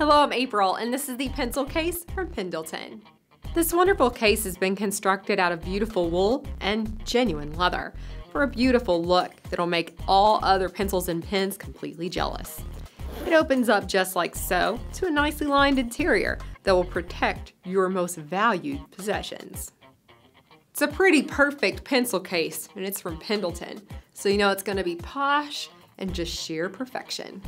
Hello, I'm April, and this is the pencil case from Pendleton. This wonderful case has been constructed out of beautiful wool and genuine leather for a beautiful look that'll make all other pencils and pens completely jealous. It opens up just like so to a nicely lined interior that will protect your most valued possessions. It's a pretty perfect pencil case and it's from Pendleton, so you know it's gonna be posh and just sheer perfection.